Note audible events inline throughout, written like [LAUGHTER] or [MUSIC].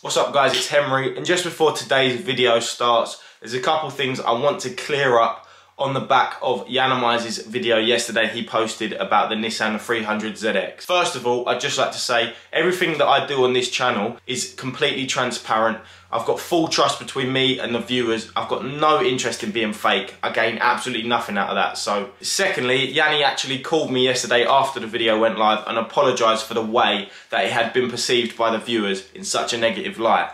What's up guys, it's Henry and just before today's video starts there's a couple things I want to clear up on the back of Yiannimize's video yesterday he posted about the Nissan 300ZX. First of all, I'd just like to say everything that I do on this channel is completely transparent. I've got full trust between me and the viewers. I've got no interest in being fake. I gain absolutely nothing out of that. So, secondly, Yanni actually called me yesterday after the video went live and apologised for the way that it had been perceived by the viewers in such a negative light.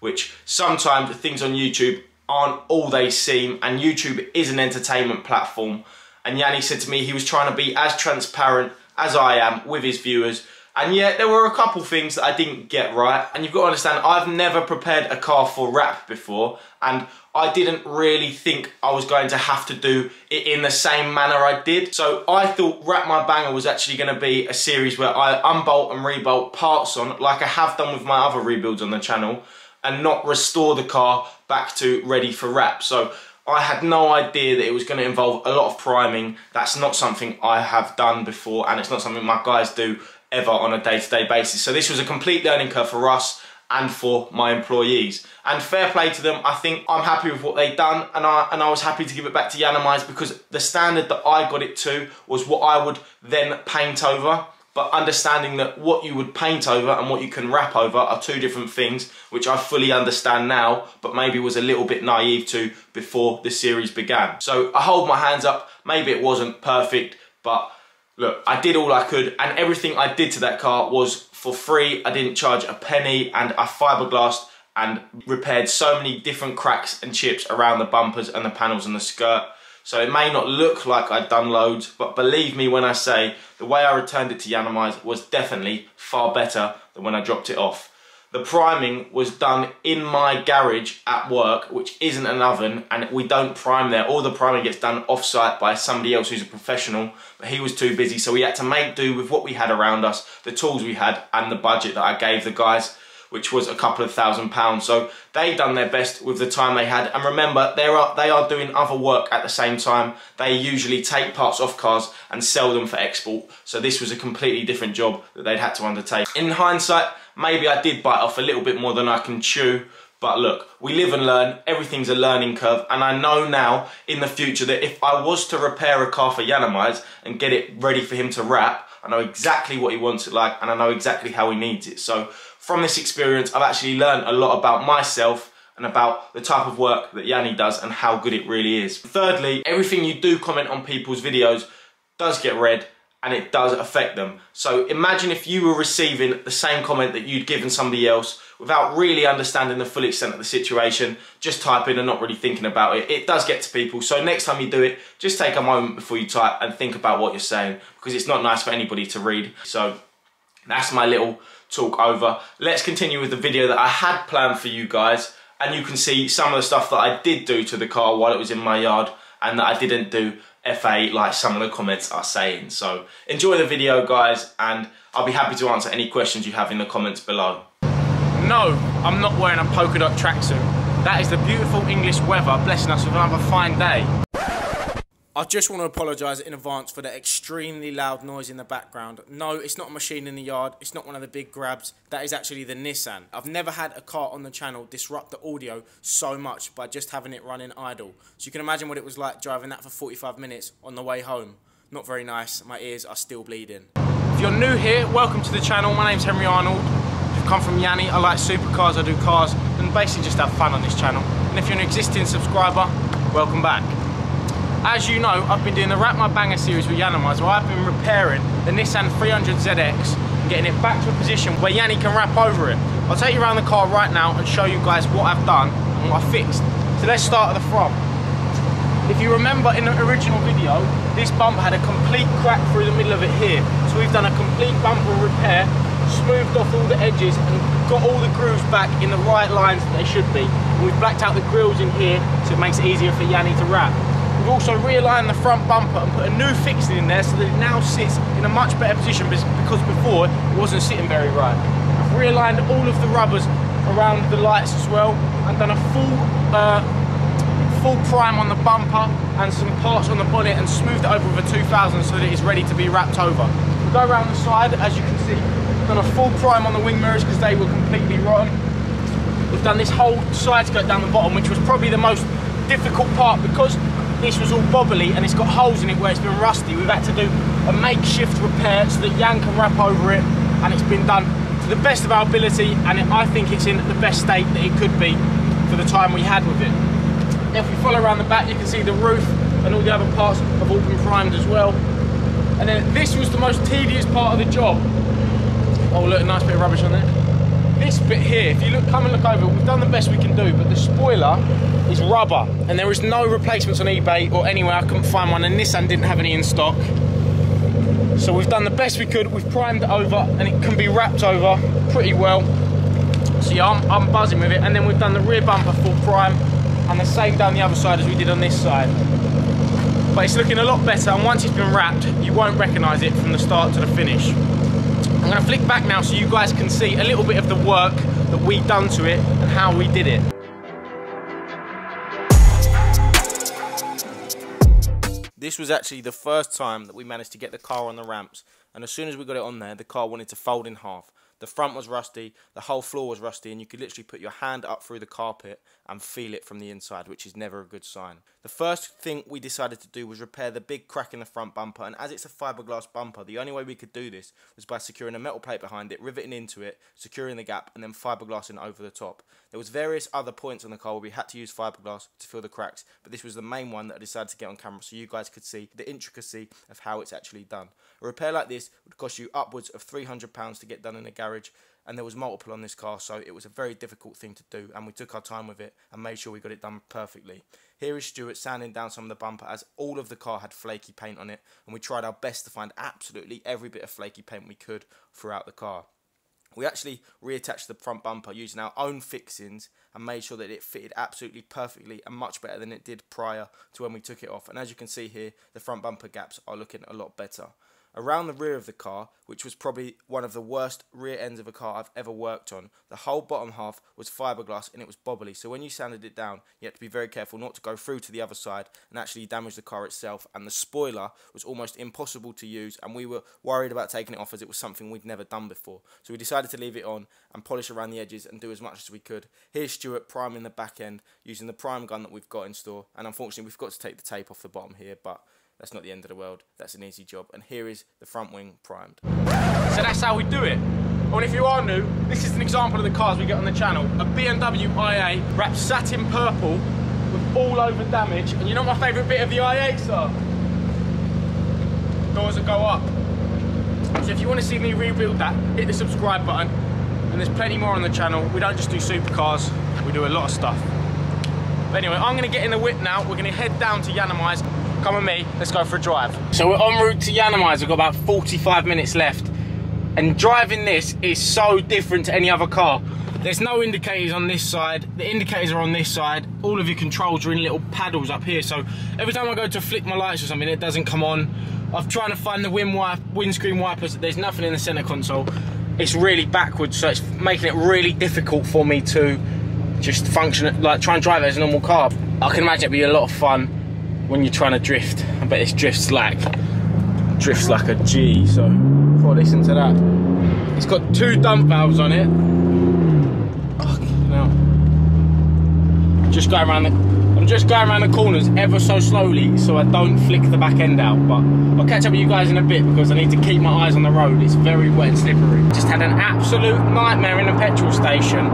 Which sometimes things on YouTube aren't all they seem and YouTube is an entertainment platform. And Yanni said to me he was trying to be as transparent as I am with his viewers. And yet there were a couple things that I didn't get right. And you've got to understand I've never prepared a car for wrap before. And I didn't really think I was going to have to do it in the same manner I did. So I thought Wrap My Banger was actually going to be a series where I unbolt and rebolt parts on like I have done with my other rebuilds on the channel and not restore the car back to ready for wrap. So I had no idea that it was going to involve a lot of priming. That's not something I have done before and it's not something my guys do ever on a day-to-day -day basis. So this was a complete learning curve for us and for my employees. And fair play to them, I think I'm happy with what they've done and I, and I was happy to give it back to Yiannimize because the standard that I got it to was what I would then paint over but understanding that what you would paint over and what you can wrap over are two different things, which I fully understand now, but maybe was a little bit naive to before the series began. So I hold my hands up, maybe it wasn't perfect, but look, I did all I could and everything I did to that car was for free. I didn't charge a penny and I fiberglassed and repaired so many different cracks and chips around the bumpers and the panels and the skirt so it may not look like I'd done loads, but believe me when I say the way I returned it to Yiannimize was definitely far better than when I dropped it off. The priming was done in my garage at work, which isn't an oven, and we don't prime there. All the priming gets done off-site by somebody else who's a professional, but he was too busy, so we had to make do with what we had around us, the tools we had, and the budget that I gave the guys which was a couple of thousand pounds. So they've done their best with the time they had. And remember, they are, they are doing other work at the same time. They usually take parts off cars and sell them for export. So this was a completely different job that they'd had to undertake. In hindsight, maybe I did bite off a little bit more than I can chew. But look, we live and learn, everything's a learning curve, and I know now in the future that if I was to repair a car for Yiannimize and get it ready for him to wrap, I know exactly what he wants it like and I know exactly how he needs it. So from this experience, I've actually learned a lot about myself and about the type of work that Yanni does and how good it really is. Thirdly, everything you do comment on people's videos does get read and it does affect them. So imagine if you were receiving the same comment that you'd given somebody else without really understanding the full extent of the situation, just typing and not really thinking about it. It does get to people. So next time you do it, just take a moment before you type and think about what you're saying because it's not nice for anybody to read. So that's my little talk over. Let's continue with the video that I had planned for you guys and you can see some of the stuff that I did do to the car while it was in my yard and that I didn't do FA like some of the comments are saying. So enjoy the video guys and I'll be happy to answer any questions you have in the comments below. No, I'm not wearing a polka dot tracksuit. That is the beautiful English weather blessing us with another fine day. I just want to apologise in advance for the extremely loud noise in the background. No, it's not a machine in the yard. It's not one of the big grabs. That is actually the Nissan. I've never had a car on the channel disrupt the audio so much by just having it running idle. So you can imagine what it was like driving that for 45 minutes on the way home. Not very nice. My ears are still bleeding. If you're new here, welcome to the channel. My name's Henry Arnold. You've come from Yanni, I like supercars, I do cars, and basically just have fun on this channel. And if you're an existing subscriber, welcome back. As you know, I've been doing the Wrap My Banger series with Yiannimize where I've been repairing the Nissan 300ZX and getting it back to a position where Yanni can wrap over it. I'll take you around the car right now and show you guys what I've done and what I fixed. So let's start at the front. If you remember in the original video, this bumper had a complete crack through the middle of it here. So we've done a complete bumper repair, smoothed off all the edges and got all the grooves back in the right lines that they should be. And we've blacked out the grills in here so it makes it easier for Yanni to wrap. We've also realigned the front bumper and put a new fixing in there so that it now sits in a much better position because before it wasn't sitting very right. I've realigned all of the rubbers around the lights as well and done a full uh, full prime on the bumper and some parts on the bonnet and smoothed it over with a 2000 so that it's ready to be wrapped over. We go around the side, as you can see, done a full prime on the wing mirrors because they were completely rotten. we've done this whole side skirt down the bottom, which was probably the most difficult part because this was all bobbly and it's got holes in it where it's been rusty. We've had to do a makeshift repair so that Jan can wrap over it and it's been done to the best of our ability and it, I think it's in the best state that it could be for the time we had with it. If we follow around the back you can see the roof and all the other parts have all been primed as well. And then this was the most tedious part of the job. Oh look, a nice bit of rubbish on there this bit here, if you look, come and look over, we've done the best we can do, but the spoiler is rubber, and there is no replacements on eBay or anywhere. I couldn't find one, and Nissan didn't have any in stock. So we've done the best we could. We've primed it over, and it can be wrapped over pretty well. So yeah, I'm, I'm buzzing with it. And then we've done the rear bumper full prime, and the same down the other side as we did on this side. But it's looking a lot better, and once it's been wrapped, you won't recognise it from the start to the finish. I'm to flick back now so you guys can see a little bit of the work that we've done to it and how we did it. This was actually the first time that we managed to get the car on the ramps and as soon as we got it on there the car wanted to fold in half the front was rusty, the whole floor was rusty, and you could literally put your hand up through the carpet and feel it from the inside, which is never a good sign. The first thing we decided to do was repair the big crack in the front bumper, and as it's a fiberglass bumper, the only way we could do this was by securing a metal plate behind it, riveting into it, securing the gap, and then fiberglassing over the top. There was various other points on the car where we had to use fiberglass to fill the cracks, but this was the main one that I decided to get on camera so you guys could see the intricacy of how it's actually done. A repair like this would cost you upwards of £300 to get done in a garage and there was multiple on this car so it was a very difficult thing to do and we took our time with it and made sure we got it done perfectly. Here is Stuart sanding down some of the bumper as all of the car had flaky paint on it and we tried our best to find absolutely every bit of flaky paint we could throughout the car. We actually reattached the front bumper using our own fixings and made sure that it fitted absolutely perfectly and much better than it did prior to when we took it off. And as you can see here, the front bumper gaps are looking a lot better. Around the rear of the car, which was probably one of the worst rear ends of a car I've ever worked on, the whole bottom half was fiberglass and it was bobbly. So when you sanded it down, you had to be very careful not to go through to the other side and actually damage the car itself. And the spoiler was almost impossible to use, and we were worried about taking it off as it was something we'd never done before. So we decided to leave it on and polish around the edges and do as much as we could. Here's Stuart priming the back end using the prime gun that we've got in store, and unfortunately we've got to take the tape off the bottom here, but that's not the end of the world. That's an easy job. And here is the front wing primed. So that's how we do it. And if you are new, this is an example of the cars we get on the channel. A BMW i8 wrapped satin purple with all over damage. And you know my favourite bit of the i8s are? Doors that go up. So if you want to see me rebuild that, hit the subscribe button. And there's plenty more on the channel. We don't just do supercars, we do a lot of stuff. But anyway, I'm going to get in the whip now. We're going to head down to Yiannimize Come with me, let's go for a drive. So we're en route to Yiannimize, we've got about 45 minutes left. And driving this is so different to any other car. There's no indicators on this side, the indicators are on this side, all of your controls are in little paddles up here, so every time I go to flick my lights or something, it doesn't come on. I'm trying to find the wind wipe, windscreen wipers, there's nothing in the center console. It's really backwards, so it's making it really difficult for me to just function, like try and drive it as a normal car. I can imagine it'd be a lot of fun when you're trying to drift. I bet this drifts like drifts like a G. So before listen to that, it's got two dump valves on it. now, just going around the. Just going around the corners ever so slowly so I don't flick the back end out. But I'll catch up with you guys in a bit because I need to keep my eyes on the road. It's very wet and slippery. Just had an absolute nightmare in a petrol station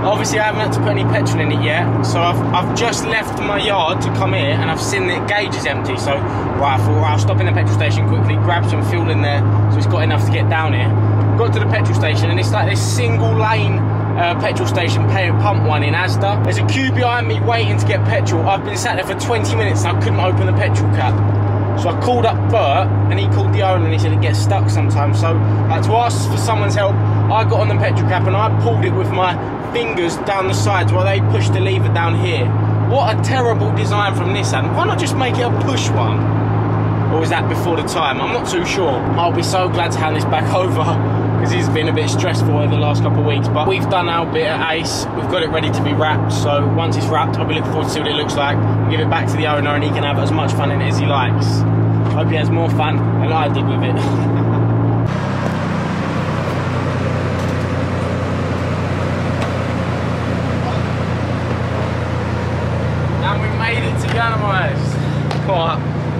Obviously I haven't had to put any petrol in it yet, so I've, I've just left my yard to come here and I've seen the gauge is empty, so right, I thought I'll stop in the petrol station quickly, grab some fuel in there so it's got enough to get down here. Got to the petrol station and it's like this single lane uh, petrol station pay pump one in Asda. There's a queue behind me waiting to get petrol. I've been sat there for 20 minutes and I couldn't open the petrol cap. So I called up Bert and he called the owner and he said it gets stuck sometimes. So uh, to ask for someone's help, I got on the petrol cap and I pulled it with my fingers down the sides while they pushed the lever down here. What a terrible design from Nissan. Why not just make it a push one? Or was that before the time? I'm not too sure. I'll be so glad to hand this back [LAUGHS] over because he's been a bit stressful over the last couple of weeks. But we've done our bit at Ace. We've got it ready to be wrapped. So once it's wrapped, I'll be looking forward to see what it looks like. We'll give it back to the owner, and he can have as much fun in it as he likes. Hope he has more fun than I did with it. [LAUGHS]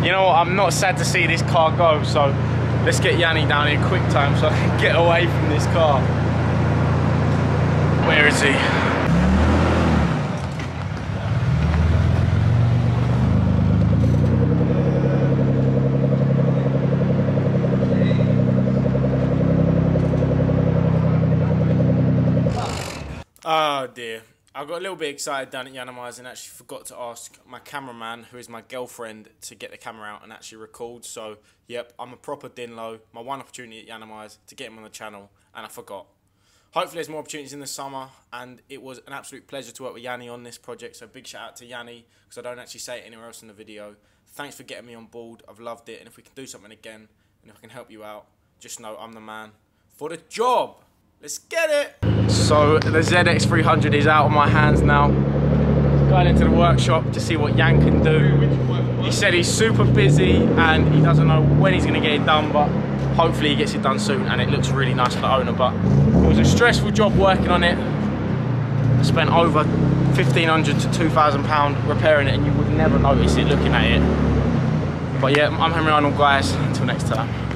you know what, I'm not sad to see this car go, so let's get Yanni down here quick time so I can get away from this car. Where is he? Oh dear. I got a little bit excited down at Yiannimize's and actually forgot to ask my cameraman, who is my girlfriend, to get the camera out and actually record. So, yep, I'm a proper Dinlo. My one opportunity at Yiannimize's to get him on the channel, and I forgot. Hopefully, there's more opportunities in the summer, and it was an absolute pleasure to work with Yanni on this project. So, big shout out to Yanni because I don't actually say it anywhere else in the video. Thanks for getting me on board. I've loved it, and if we can do something again, and if I can help you out, just know I'm the man for the job. Let's get it! So the ZX300 is out of my hands now. Going into the workshop to see what Yan can do. He said he's super busy and he doesn't know when he's gonna get it done, but hopefully he gets it done soon and it looks really nice for the owner. But it was a stressful job working on it. I spent over 1500 to 2000 pound repairing it and you would never notice it looking at it. But yeah, I'm Henry Arnold guys, until next time.